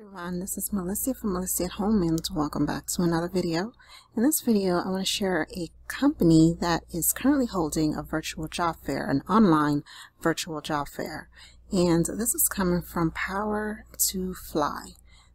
everyone, this is Melecia from Melecia at Home and welcome back to another video. In this video, I want to share a company that is currently holding a virtual job fair, an online virtual job fair. And this is coming from Power to Fly.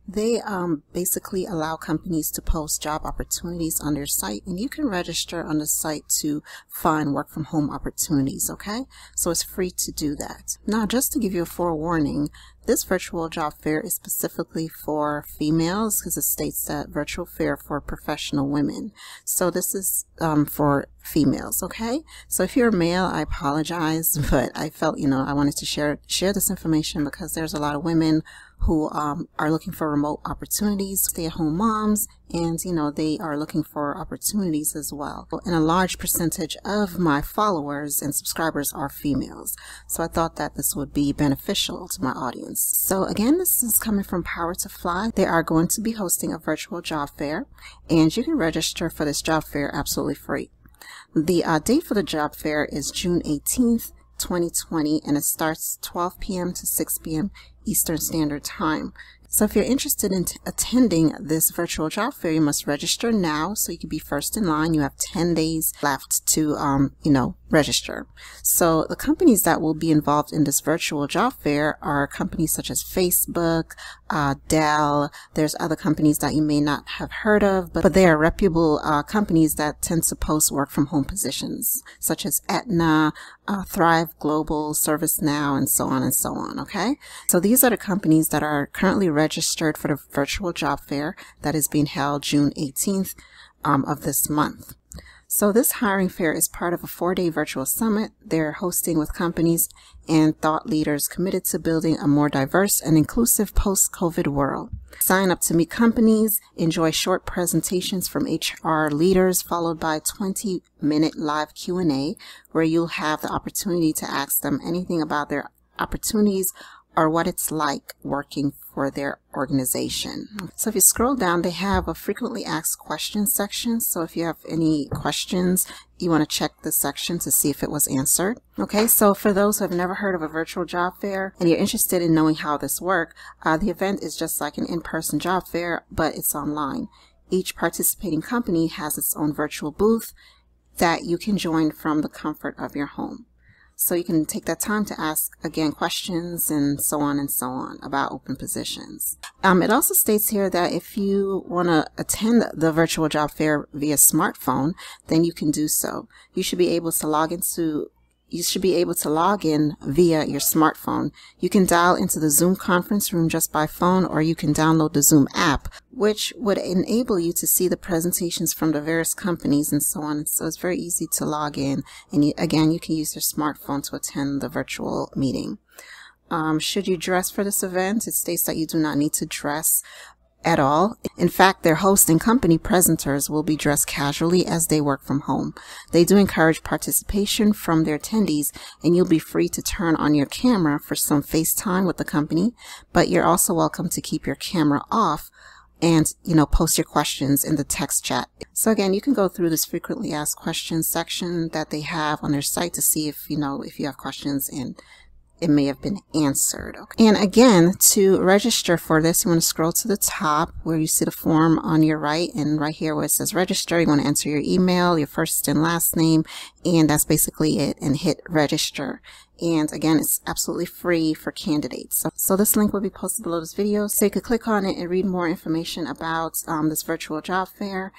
They um, basically allow companies to post job opportunities on their site and you can register on the site to find work from home opportunities, okay? So it's free to do that. Now, just to give you a forewarning, this virtual job fair is specifically for females because it states that virtual fair for professional women. So this is um, for females, okay? So if you're a male, I apologize, but I felt, you know, I wanted to share share this information because there's a lot of women who um, are looking for remote opportunities, stay-at-home moms, and you know they are looking for opportunities as well. And a large percentage of my followers and subscribers are females, so I thought that this would be beneficial to my audience. So again, this is coming from Power to Fly. They are going to be hosting a virtual job fair, and you can register for this job fair absolutely free. The uh, date for the job fair is June 18th 2020 and it starts 12 p.m. to 6 p.m. Eastern Standard Time. So if you're interested in attending this virtual job fair, you must register now so you can be first in line. You have 10 days left to, um, you know, register. So the companies that will be involved in this virtual job fair are companies such as Facebook, uh, Dell. There's other companies that you may not have heard of, but, but they are reputable uh, companies that tend to post work from home positions, such as Aetna, uh, Thrive Global, ServiceNow, and so on and so on. Okay. So these are the companies that are currently registered for the virtual job fair that is being held June 18th um, of this month. So this hiring fair is part of a four-day virtual summit they're hosting with companies and thought leaders committed to building a more diverse and inclusive post-COVID world. Sign up to meet companies, enjoy short presentations from HR leaders followed by 20-minute live Q&A where you'll have the opportunity to ask them anything about their opportunities or what it's like working for their organization. So if you scroll down, they have a frequently asked questions section. So if you have any questions, you want to check this section to see if it was answered. Okay, so for those who have never heard of a virtual job fair and you're interested in knowing how this works, uh, the event is just like an in-person job fair, but it's online. Each participating company has its own virtual booth that you can join from the comfort of your home. So you can take that time to ask, again, questions and so on and so on about open positions. Um, it also states here that if you want to attend the virtual job fair via smartphone, then you can do so. You should be able to log into you should be able to log in via your smartphone. You can dial into the Zoom conference room just by phone or you can download the Zoom app, which would enable you to see the presentations from the various companies and so on. So it's very easy to log in. And you, again, you can use your smartphone to attend the virtual meeting. Um, should you dress for this event? It states that you do not need to dress at all. In fact, their host and company presenters will be dressed casually as they work from home. They do encourage participation from their attendees and you'll be free to turn on your camera for some FaceTime with the company, but you're also welcome to keep your camera off and you know post your questions in the text chat so again you can go through this frequently asked questions section that they have on their site to see if you know if you have questions and it may have been answered. Okay. And again, to register for this, you want to scroll to the top where you see the form on your right and right here where it says register, you want to enter your email, your first and last name, and that's basically it and hit register. And again, it's absolutely free for candidates. So, so this link will be posted below this video. So you could click on it and read more information about um, this virtual job fair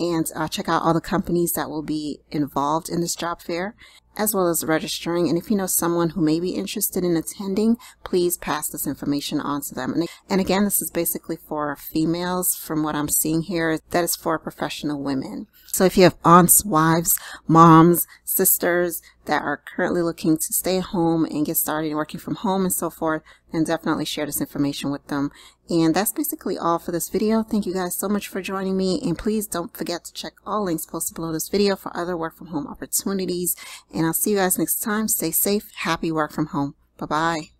and uh, check out all the companies that will be involved in this job fair as well as registering. And if you know someone who may be interested in attending, please pass this information on to them. And, and again, this is basically for females from what I'm seeing here. That is for professional women. So if you have aunts, wives, moms, sisters that are currently looking to stay home and get started working from home and so forth, then definitely share this information with them. And that's basically all for this video. Thank you guys so much for joining me. And please don't forget to check all links posted below this video for other work from home opportunities. And I'll see you guys next time. Stay safe. Happy work from home. Bye-bye.